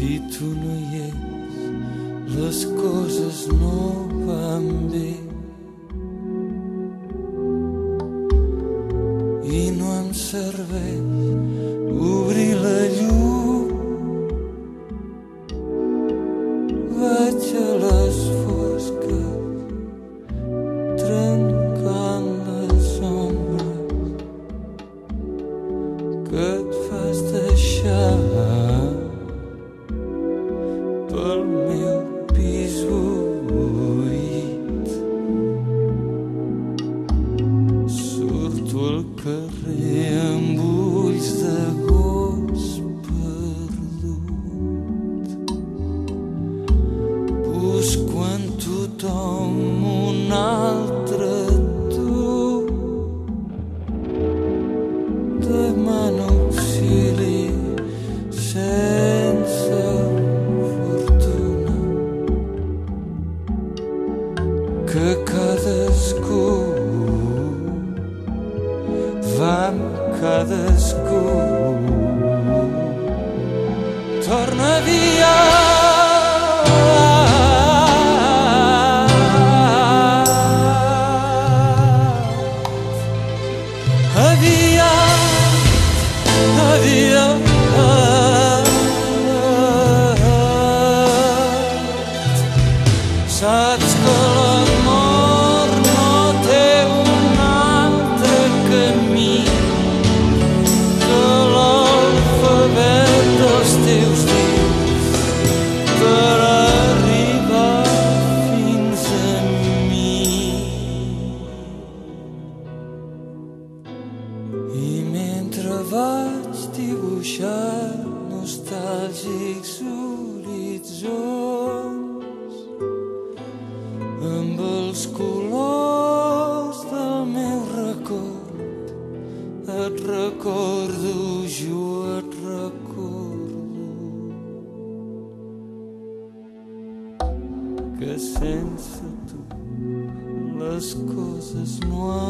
Si tu no hi ets, les coses no van bé. I no em serveix obrir la llum. Vaig a les fosques, trencant les ombres que et fas deixar Al carrer amb ulls de gos perdut. Busco en tothom amb cadascú. Torna via aviat dibuixar nostàlgics horitzons amb els colors del meu record. Et recordo, jo et recordo que sense tu les coses no em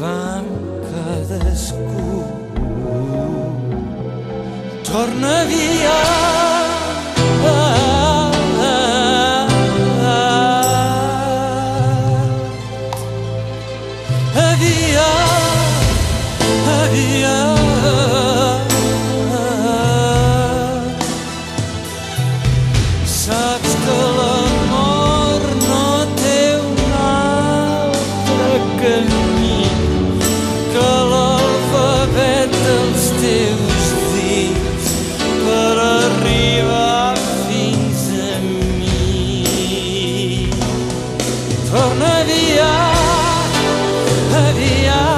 va amb cadascú. Torna via Torna aviat, aviat,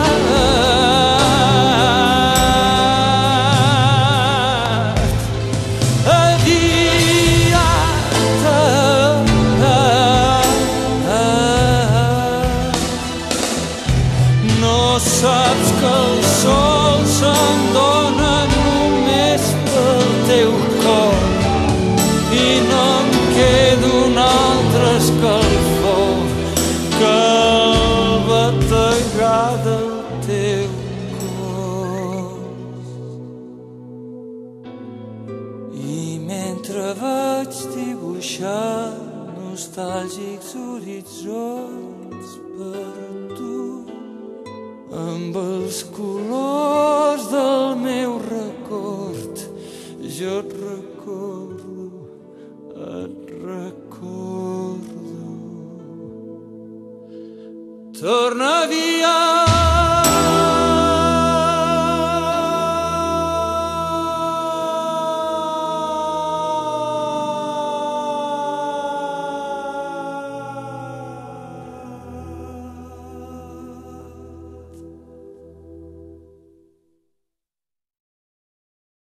el bategar del teu cos. I mentre vaig dibuixar nostàlgics horitzons per tu amb els colors del meu record jo et recordo, et recordo. Torna via